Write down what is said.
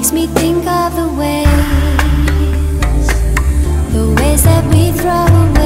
makes me think of the ways, the ways that we throw away.